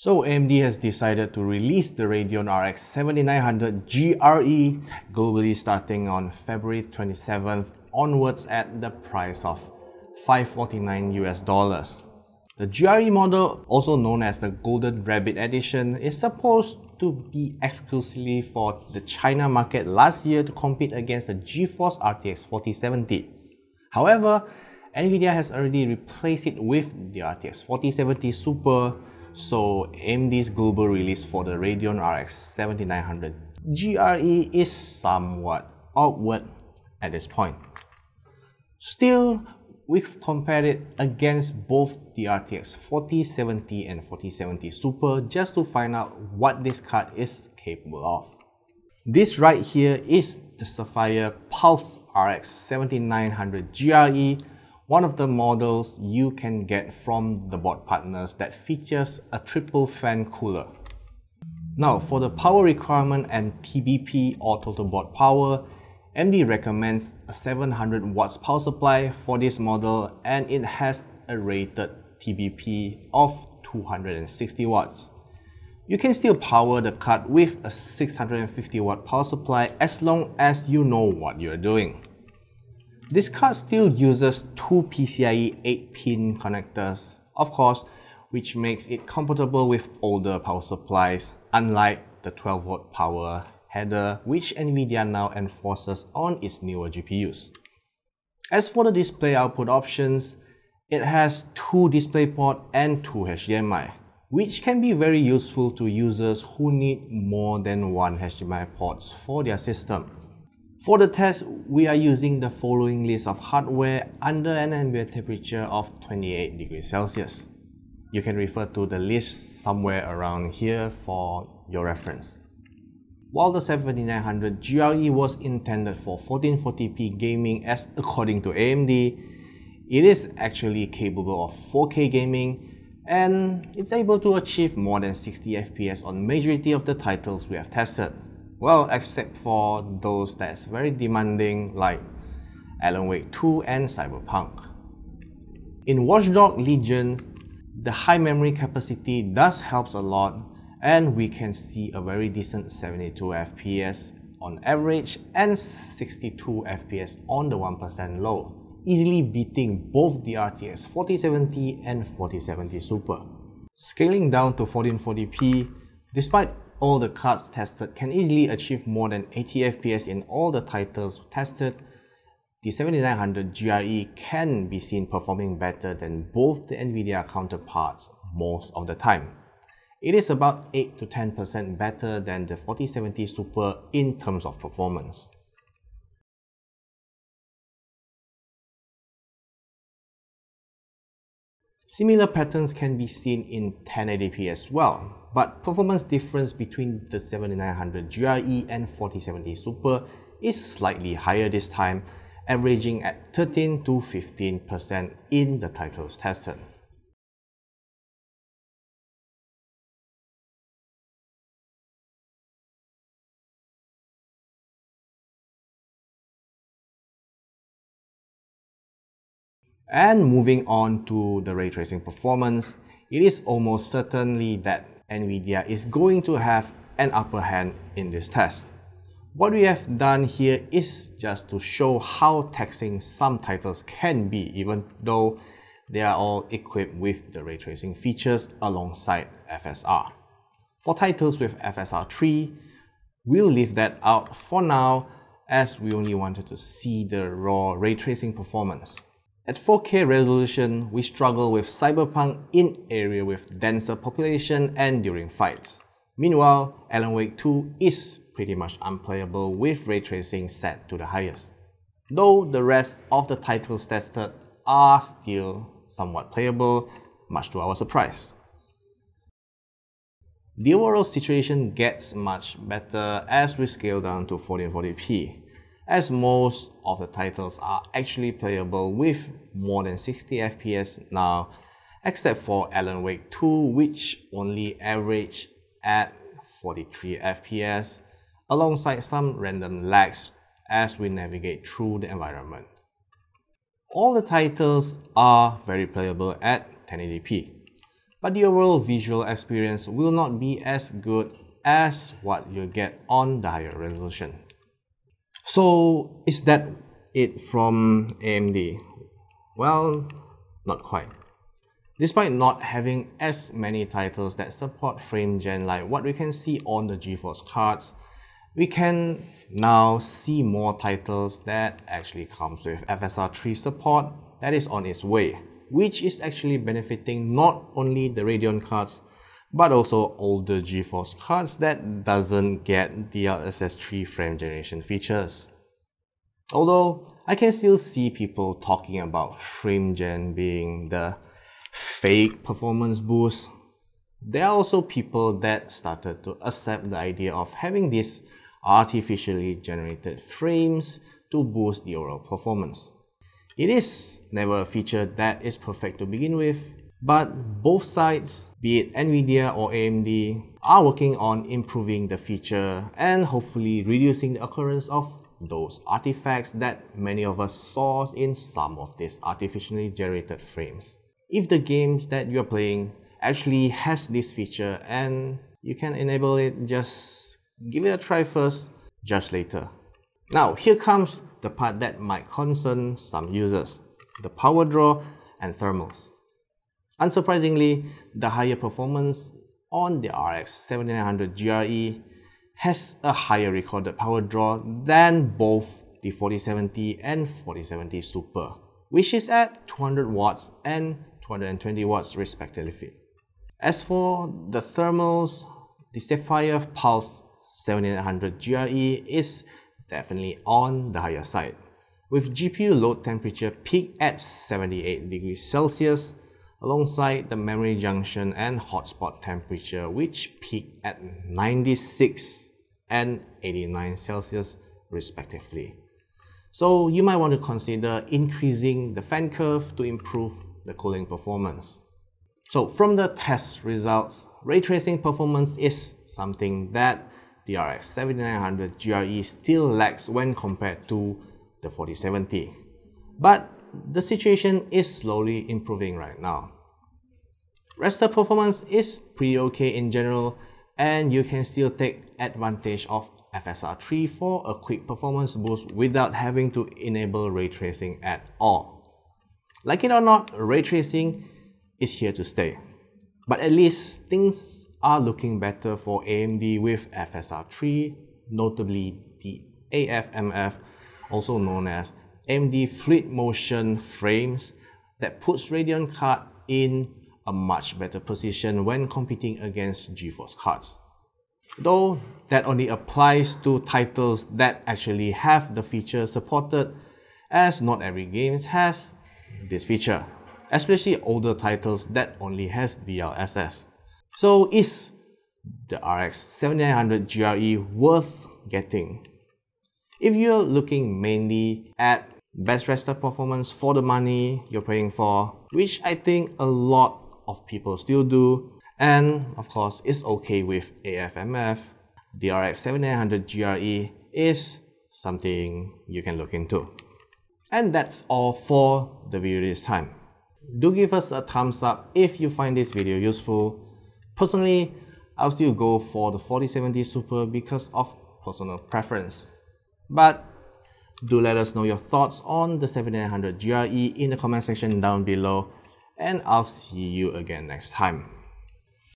So AMD has decided to release the Radeon RX 7900 GRE globally starting on February 27th onwards at the price of 549 US dollars. The GRE model, also known as the Golden Rabbit Edition, is supposed to be exclusively for the China market last year to compete against the GeForce RTX 4070. However, Nvidia has already replaced it with the RTX 4070 Super so AMD's global release for the Radeon RX 7900 GRE is somewhat awkward at this point. Still, we've compared it against both the RTX 4070 and 4070 Super just to find out what this card is capable of. This right here is the Sapphire Pulse RX 7900 GRE one of the models you can get from the board partners that features a triple fan cooler. Now for the power requirement and TBP or total board power, AMD recommends a 700 watts power supply for this model and it has a rated TBP of 260 watts. You can still power the card with a 650 watt power supply as long as you know what you're doing. This card still uses two PCIe 8-pin connectors, of course, which makes it compatible with older power supplies, unlike the 12V power header which Nvidia now enforces on its newer GPUs. As for the display output options, it has two DisplayPort and two HDMI, which can be very useful to users who need more than one HDMI ports for their system. For the test, we are using the following list of hardware under an ambient temperature of 28 degrees Celsius. You can refer to the list somewhere around here for your reference. While the 7900 GRE was intended for 1440p gaming as according to AMD, it is actually capable of 4K gaming and it's able to achieve more than 60 FPS on majority of the titles we have tested. Well, except for those that's very demanding like Alan Wake 2 and Cyberpunk. In Watchdog Legion, the high memory capacity does helps a lot and we can see a very decent 72 FPS on average and 62 FPS on the 1% low, easily beating both the RTX 4070 and 4070 Super. Scaling down to 1440p, despite all the cards tested can easily achieve more than 80 FPS in all the titles tested, the 7900 GRE can be seen performing better than both the Nvidia counterparts most of the time. It is about 8 to 10% better than the 4070 Super in terms of performance. Similar patterns can be seen in 1080p as well, but performance difference between the 7900 GRE and 4070 Super is slightly higher this time, averaging at 13 to 15% in the titles tested. And moving on to the ray tracing performance, it is almost certainly that NVIDIA is going to have an upper hand in this test. What we have done here is just to show how taxing some titles can be even though they are all equipped with the ray tracing features alongside FSR. For titles with FSR 3, we'll leave that out for now as we only wanted to see the raw ray tracing performance. At 4K resolution, we struggle with Cyberpunk in area with denser population and during fights. Meanwhile, Alan Wake 2 is pretty much unplayable with ray tracing set to the highest. Though the rest of the titles tested are still somewhat playable, much to our surprise. The overall situation gets much better as we scale down to 1440p as most of the titles are actually playable with more than 60 FPS now, except for Alan Wake 2 which only averaged at 43 FPS, alongside some random lags as we navigate through the environment. All the titles are very playable at 1080p. but the overall visual experience will not be as good as what you get on the higher resolution. So is that it from AMD? Well, not quite. Despite not having as many titles that support frame gen like what we can see on the GeForce cards, we can now see more titles that actually comes with FSR 3 support that is on its way, which is actually benefiting not only the Radeon cards but also older GeForce cards that doesn't get DLSS 3 frame generation features. Although I can still see people talking about frame gen being the fake performance boost, there are also people that started to accept the idea of having these artificially generated frames to boost the overall performance. It is never a feature that is perfect to begin with, but both sides, be it Nvidia or AMD, are working on improving the feature and hopefully reducing the occurrence of those artifacts that many of us saw in some of these artificially generated frames. If the game that you're playing actually has this feature and you can enable it, just give it a try first, judge later. Now, here comes the part that might concern some users, the power draw and thermals. Unsurprisingly, the higher performance on the RX 7900 GRE has a higher recorded power draw than both the 4070 and 4070 Super, which is at 200 watts and 220 watts respectively. As for the thermals, the Sapphire Pulse 7900 GRE is definitely on the higher side, with GPU load temperature peak at 78 degrees Celsius alongside the memory junction and hotspot temperature which peak at 96 and 89 Celsius respectively. So you might want to consider increasing the fan curve to improve the cooling performance. So from the test results, ray tracing performance is something that the RX 7900 GRE still lacks when compared to the 4070. But the situation is slowly improving right now. Raster performance is pretty okay in general and you can still take advantage of FSR 3 for a quick performance boost without having to enable ray tracing at all. Like it or not, ray tracing is here to stay. But at least things are looking better for AMD with FSR 3, notably the AFMF, also known as AMD Fluid Motion frames that puts Radeon card in a much better position when competing against GeForce cards. Though that only applies to titles that actually have the feature supported as not every game has this feature, especially older titles that only has DLSS. So is the RX 7900 GRE worth getting? If you're looking mainly at best raster performance for the money you're paying for, which I think a lot of people still do, and of course it's okay with AFMF, the RX 7900 GRE is something you can look into. And that's all for the video this time. Do give us a thumbs up if you find this video useful. Personally, I'll still go for the 4070 Super because of personal preference. But do let us know your thoughts on the 7900 GRE in the comment section down below and I'll see you again next time.